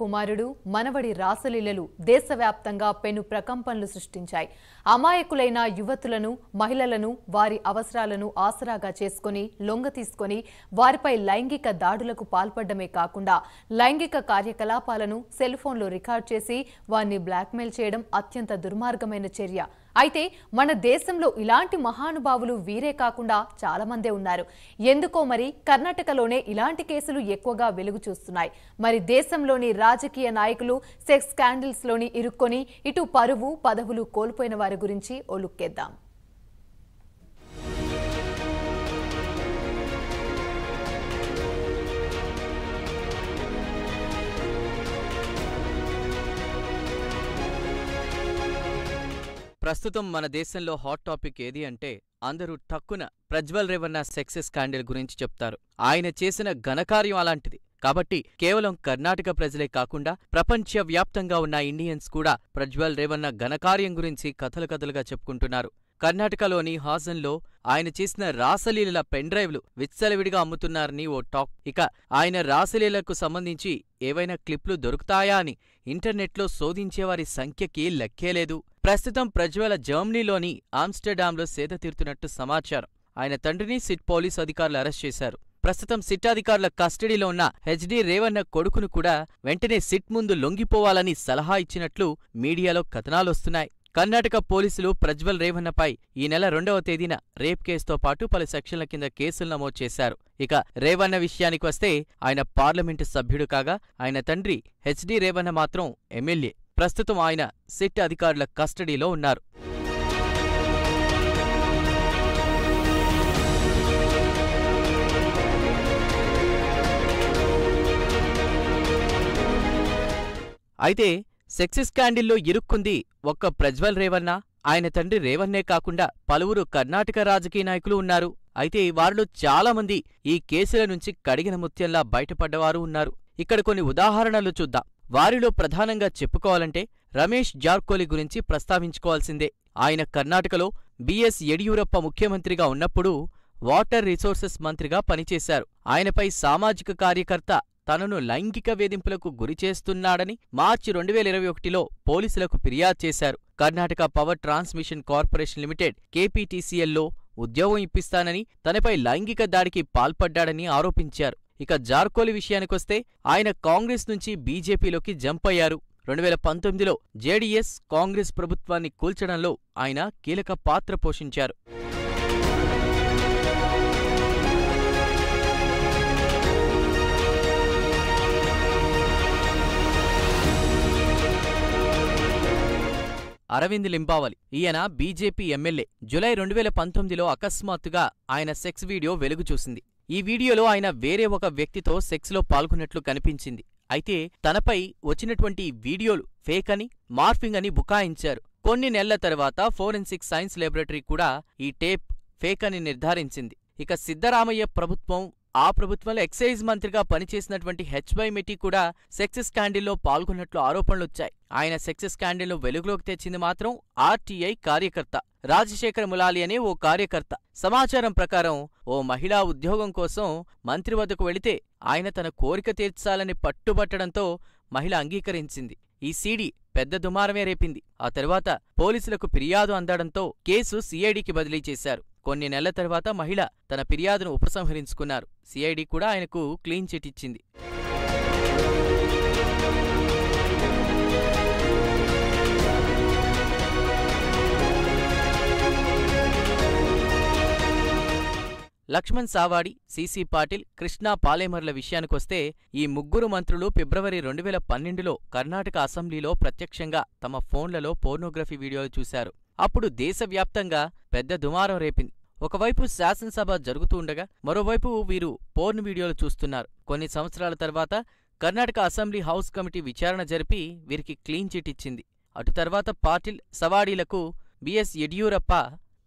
కుమారుడు మనవడి రాసలీలలు దేశవ్యాప్తంగా పెను ప్రకంపనలు సృష్టించాయి. అమాయకులైన యువతులను మహిళలను వారి అవసరాలను ఆసరాగా చేసుకుని లొంగ తీసుకొని వారిపై లైంగిక దాడులకు పాల్పడమే కాకుండా లైంగిక కార్యకలాపాలను సెల్ ఫోన్లో రికార్డ్ చేసి వారిని బ్లాక్మెయిల్ చేయడం అత్యంత దుర్మార్గమైన చర్య. అయితే మన దేశంలో ఇలాంటి మహానుభావులు వీరే కాకుండా చాలా మందే ఉన్నారు. ఎందుకో మరి కర్ణాటకలోనే ఇలాంటి కేసులు ఎక్కువగా వెలుగు చూస్తున్నాయి. మరి దేశంలోని రాజకీయ నాయకులు సెక్స్ స్కాండిల్స్లోని ఇరుక్కొని ఇటు పరువు పదవులు కోల్పోయిన వారి గురించి ఓ లుక్కేద్దాం. ప్రస్తుతం మన దేశంలో హాట్ టాపిక్ ఏది అంటే అందరూ టక్కున ప్రజ్వల్ రేవన్న సెక్స్ స్కాండల్ గురించి చెప్తారు. ఆయన చేసిన ఘనకార్యం అలాంటిది. కాబట్టి కేవలం కర్ణాటక ప్రజలే కాకుండా ప్రపంచవ్యాప్తంగా ఉన్న ఇండియన్స్ కూడా ప్రజ్వల్ రేవన్న ఘనకార్యం గురించి కథలు కథలుగా చెప్పుకుంటున్నారు. కర్ణాటకలోని హాసన్లో ఆయన చేసిన రాసలీలల పెన్డ్రైవ్లు విచ్చలవిడిగా అమ్ముతున్నారని ఓ టాక్. ఇక ఆయన రాసలీలకు సంబంధించి ఏవైనా క్లిప్లు దొరుకుతాయా అని ఇంటర్నెట్లో శోధించేవారి సంఖ్యకి లెక్కేలేదు ప్రస్తుతం ప్రజ్వల జర్మనీలోని ఆమ్స్టర్డామ్లో సేద తీరుతున్నట్టు సమాచారం. ఆయన తండ్రిని సిట్ పోలీస్ అధికారులు అరెస్ట్ చేశారు. ప్రస్తుతం సిట్ అధికారుల కస్టడీలో ఉన్న హెచ్డి రేవన్న కొడుకును కూడా వెంటనే సిట్ ముందు లొంగిపోవాలని సలహా ఇచ్చినట్లు మీడియాలో కథనాలొస్తున్నాయి కర్ణాటక పోలీసులు ప్రజ్వల్ రేవన్నపై ఈ నెల రెండవ తేదీన రేప్ కేసుతో పాటు పలు సెక్షన్ల కింద కేసులు నమోదు చేశారు. ఇక రేవన్న విషయానికి వస్తే ఆయన పార్లమెంటు సభ్యుడు కాగా ఆయన తండ్రి హెచ్డి రేవన్న మాత్రం ఎమ్మెల్యే. ప్రస్తుతం ఆయన సిట్ అధికారుల కస్టడీలో ఉన్నారు. అయితే సెక్సిస్ స్కాండిల్లో ఇరుక్కుంది ఒక్క ప్రజ్వల్ రేవన్న. ఆయన తండ్రి రేవన్నే కాకుండా పలువురు కర్ణాటక రాజకీయ నాయకులు ఉన్నారు. అయితే వారిలో చాలామంది ఈ కేసుల నుంచి కడిగిన ముత్యంలా బయటపడ్డవారు ఉన్నారు. ఇక్కడ కొన్ని ఉదాహరణలు చూద్దాం. వారిలో ప్రధానంగా చెప్పుకోవాలంటే రమేష్ జార్కోలి గురించి ప్రస్తావించుకోవాల్సిందే. ఆయన కర్ణాటకలో బిఎస్ యడియూరప్ప ముఖ్యమంత్రిగా ఉన్నప్పుడు వాటర్ రిసోర్సెస్ మంత్రిగా పనిచేశారు. ఆయనపై సామాజిక కార్యకర్త తనను లైంగిక వేధింపులకు గురిచేస్తున్నాడని మార్చి రెండు వేల ఇరవై ఒకటిలో పోలీసులకు ఫిర్యాదు చేశారు. Karnataka power transmission corporation limited కేపీటీసీఎల్లో ఉద్యోగం ఇప్పిస్తానని తనపై లైంగిక దాడికి పాల్పడ్డాడని ఆరోపించారు. ఇక జార్కోలి విషయానికొస్తే ఆయన కాంగ్రెస్ నుంచి బీజేపీలోకి జంప్ అయ్యారు. రెండు వేల పంతొమ్మిదిలో జేడీఎస్ కాంగ్రెస్ ప్రభుత్వాన్ని కూల్చడంలో ఆయన కీలక పాత్ర పోషించారు. అరవింద్ లింబావలి ఈయన బీజేపీ ఎమ్మెల్యే. జులై రెండు వేల పంతొమ్మిదిలో అకస్మాత్తుగా ఆయన సెక్స్ వీడియో వెలుగు చూసింది. ఈ వీడియోలో ఆయన వేరే ఒక వ్యక్తితో సెక్స్లో పాల్గొన్నట్లు కనిపించింది. అయితే తనపై వచ్చినటువంటి వీడియోలు ఫేక్ అని మార్ఫింగ్ అని బుకాయించారు. కొన్ని నెలల తర్వాత ఫోరెన్సిక్ సైన్స్ ల్యాబొరేటరీ కూడా ఈ టేప్ ఫేక్ అని నిర్ధారించింది. ఇక సిద్ధరామయ్య ప్రభుత్వం ఆ ప్రభుత్వంలో ఎక్సైజ్ మంత్రిగా పనిచేసినటువంటి హెచ్వై మెటి కూడా సెక్స్ స్కాండిల్లో పాల్గొన్నట్లు ఆరోపణలొచ్చాయి. ఆయన సెక్స్ స్కాండిల్ను వెలుగులోకి తెచ్చింది మాత్రం ఆర్టీఐ కార్యకర్త రాజశేఖర ములాలి అనే ఓ కార్యకర్త. సమాచారం ప్రకారం ఓ మహిళా ఉద్యోగం కోసం మంత్రి వద్దకు వెళితే ఆయన తన కోరిక తీర్చాలని పట్టుబట్టడంతో మహిళ అంగీకరించింది. ఈ సీడీ పెద్ద దుమారమే రేపింది. ఆ తర్వాత పోలీసులకు ఫిర్యాదు అందడంతో కేసు సీఐడికి బదిలీ చేశారు. కొన్ని నెలల తర్వాత మహిళ తన ఫిర్యాదును ఉపసంహరించుకున్నారు. సిఐడి కూడా ఆయనకు క్లీన్ చిట్ ఇచ్చింది. లక్ష్మణ్ సావాడి సీసీ పాటిల్ కృష్ణా పాలేమర్ల విషయానికొస్తే ఈ ముగ్గురు మంత్రులు ఫిబ్రవరి రెండు వేల పన్నెండులో కర్ణాటక అసెంబ్లీలో ప్రత్యక్షంగా తమ ఫోన్లలో పోర్నోగ్రఫీ వీడియోలు చూశారు. అప్పుడు దేశవ్యాప్తంగా పెద్ద దుమారం రేపింది. ఒకవైపు శాసనసభ జరుగుతూ ఉండగా మరోవైపు వీరు పోర్న్ వీడియోలు చూస్తున్నారు. కొన్ని సంవత్సరాల తర్వాత కర్ణాటక అసెంబ్లీ హౌస్ కమిటీ విచారణ జరిపి వీరికి క్లీన్ చిట్ ఇచ్చింది. అటు తర్వాత పాటిల్ సవాడీలకు బిఎస్ యడ్యూరప్ప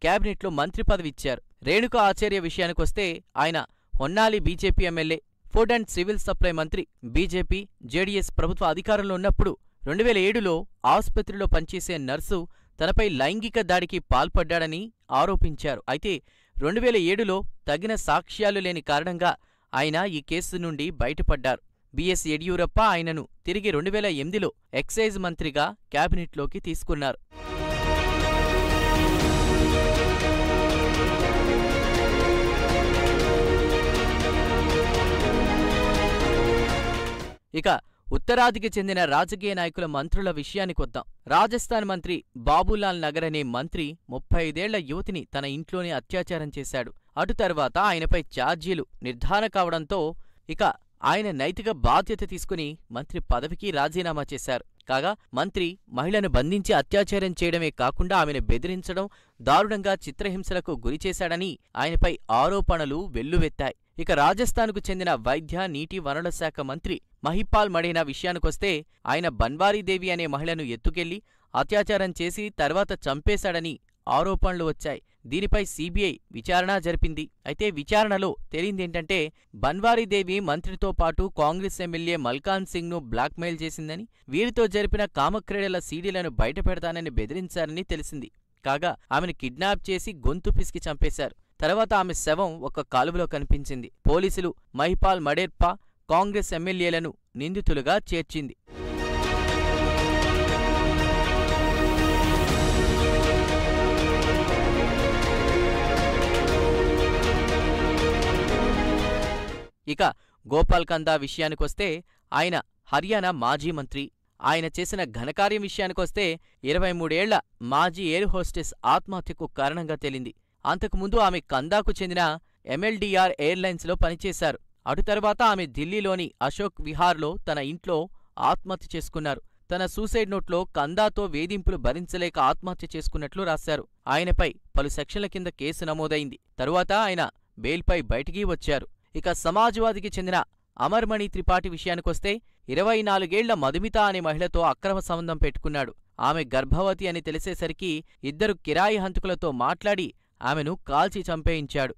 క్యాబినెట్లో మంత్రి పదవి ఇచ్చారు. రేణుక ఆచార్య విషయానికొస్తే ఆయన Honnali BJP MLA food and civil supply మంత్రి బీజేపీ జేడీఎస్ ప్రభుత్వ అధికారంలో ఉన్నప్పుడు రెండు వేల ఏడులో ఆసుపత్రిలో పనిచేసే నర్సు తనపై లైంగిక దాడికి పాల్పడ్డాడని ఆరోపించారు. అయితే రెండు వేల ఏడులో తగిన సాక్ష్యాలు లేని కారణంగా ఆయన ఈ కేసు నుండి బయటపడ్డారు. బిఎస్ యడ్యూరప్ప ఆయనను తిరిగి రెండు వేల ఎనిమిదిలో ఎక్సైజ్ మంత్రిగా క్యాబినెట్లోకి తీసుకున్నారు. ఇక ఉత్తరాదికి చెందిన రాజకీయ నాయకుల మంత్రుల విషయానికొద్దాం రాజస్థాన్ మంత్రి బాబులాల్ నగర్ అనే మంత్రి ముప్పై ఐదేళ్ళ యువతిని తన ఇంట్లోనే అత్యాచారం చేశాడు. అటు తర్వాత ఆయనపై ఛార్జీలు నిర్ధారణ కావడంతో ఇక ఆయన నైతిక బాధ్యత తీసుకుని మంత్రి పదవికి రాజీనామా చేశారు. కాగా మంత్రి మహిళను బంధించి అత్యాచారం చేయడమే కాకుండా ఆమెను బెదిరించడం దారుణంగా చిత్రహింసలకు గురిచేశాడని ఆయనపై ఆరోపణలు వెల్లువెత్తాయి. ఇక రాజస్థాన్కు చెందిన వైద్య నీటి వనరుల శాఖ మంత్రి మహిపాల్ మడేనా విషయానికొస్తే ఆయన బన్వారీదేవి అనే మహిళను ఎత్తుకెళ్ళి అత్యాచారం చేసి తర్వాత చంపేశాడని ఆరోపణలు వచ్చాయి. దీనిపై సీబీఐ విచారణ జరిపింది. అయితే విచారణలో తేలిందేంటంటే బన్వారీదేవి మంత్రితో పాటు కాంగ్రెస్ ఎమ్మెల్యే మల్కాన్ సింగ్ను బ్లాక్మెయిల్ చేసిందని వీరితో జరిపిన కామక్రీడల సీడీలను బయటపెడతానని బెదిరించారని తెలిసింది. కాగా ఆమెను కిడ్నాప్ చేసి గొంతు పిసికి చంపేశారు. తర్వాత ఆమె శవం ఒక కాలువలో కనిపించింది. పోలీసులు మహిపాల్ మడేర్పా కాంగ్రెస్ ఎమ్మెల్యేలను నిందితులుగా చేర్చింది. ఇక గోపాల్ కందా విషయానికొస్తే ఆయన హర్యానా మాజీ మంత్రి. ఆయన చేసిన ఘనకార్యం విషయానికొస్తే ఇరవై మూడేళ్ళ మాజీ ఎయిర్ హోస్టెస్ ఆత్మహత్యకు కారణంగా తేలింది. అంతకుముందు ఆమె కందాకు చెందిన ఎంఎల్డీఆర్ ఎయిర్లైన్స్లో పనిచేశారు. అటు తర్వాత ఆమె ఢిల్లీలోని అశోక్ విహార్లో తన ఇంట్లో ఆత్మహత్య చేసుకున్నారు. తన సూసైడ్ నోట్లో కందాతో వేధింపులు భరించలేక ఆత్మహత్య చేసుకున్నట్లు రాశారు. ఆయనపై పలు సెక్షన్ల కింద కేసు నమోదైంది. తరువాత ఆయన బెయిల్పై బయటికి వచ్చారు. ఇక సమాజ్వాదికి చెందిన అమర్మణి త్రిపాఠి విషయానికొస్తే ఇరవై నాలుగేళ్ళ మధుమిత అనే మహిళతో అక్రమ సంబంధం పెట్టుకున్నాడు. ఆమె గర్భవతి అని తెలిసేసరికి ఇద్దరు కిరాయి హంతకులతో మాట్లాడి ఆమెను కాల్చి చంపేయించాడు.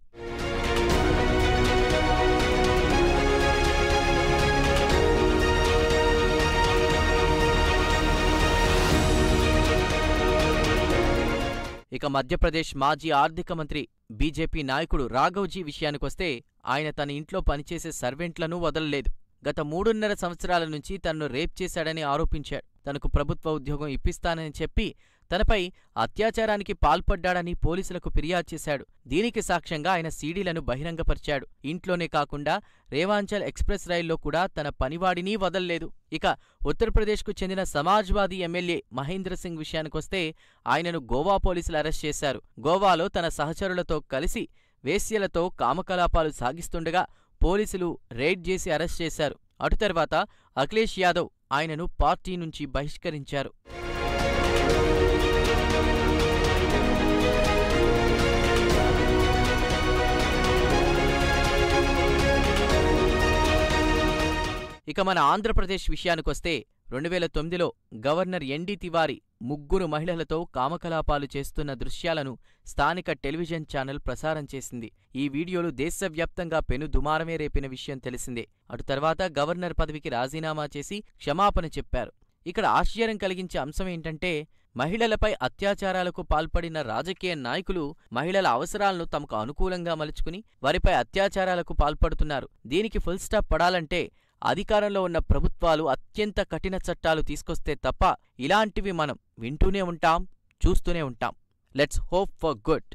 ఇక మధ్యప్రదేశ్ మాజీ ఆర్థిక మంత్రి బీజేపీ నాయకుడు రాఘవ్జీ విషయానికొస్తే ఆయన తన ఇంట్లో పనిచేసే సర్వెంట్లను వదలలేదు. గత మూడున్నర సంవత్సరాల నుంచి తనను రేప్ చేశాడని ఆరోపించాడు. తనకు ప్రభుత్వ ఉద్యోగం ఇప్పిస్తానని చెప్పి తనపై అత్యాచారానికి పాల్పడ్డాడని పోలీసులకు ఫిర్యాదు చేశాడు. దీనికి సాక్ష్యంగా ఆయన సీడీలను బహిరంగపరిచాడు. ఇంట్లోనే కాకుండా రేవాంచల్ ఎక్స్ప్రెస్ రైల్లో కూడా తన పనివాడినీ వదల్లేదు. ఇక ఉత్తరప్రదేశ్కు చెందిన సమాజ్వాదీ ఎమ్మెల్యే మహేంద్ర సింగ్ విషయానికొస్తే ఆయనను గోవా పోలీసులు అరెస్ట్ చేశారు. గోవాలో తన సహచరులతో కలిసి వేశ్యలతో కామకలాపాలు సాగిస్తుండగా పోలీసులు రైడ్ చేసి అరెస్ట్ చేశారు. అటు తర్వాత అఖిలేష్ యాదవ్ ఆయనను పార్టీ నుంచి బహిష్కరించారు. ఇక మన ఆంధ్రప్రదేశ్ విషయానికొస్తే రెండు వేల తొమ్మిదిలో గవర్నర్ ఎన్డీ తివారీ ముగ్గురు మహిళలతో కామకలాపాలు చేస్తున్న దృశ్యాలను స్థానిక టెలివిజన్ ఛానల్ ప్రసారం చేసింది. ఈ వీడియోలు దేశవ్యాప్తంగా పెను దుమారమే రేపిన విషయం తెలిసిందే. అటు తర్వాత గవర్నర్ పదవికి రాజీనామా చేసి క్షమాపణ చెప్పారు. ఇక్కడ ఆశ్చర్యం కలిగించే అంశం ఏంటంటే మహిళలపై అత్యాచారాలకు పాల్పడిన రాజకీయ నాయకులు మహిళల అవసరాలను తమకు అనుకూలంగా మలుచుకుని వారిపై అత్యాచారాలకు పాల్పడుతున్నారు. దీనికి ఫుల్ స్టాప్ పడాలంటే అధికారంలో ఉన్న ప్రభుత్వాలు అత్యంత కఠిన చట్టాలు తీసుకొస్తే తప్ప ఇలాంటివి మనం వింటూనే ఉంటాం చూస్తూనే ఉంటాం. Let's hope for good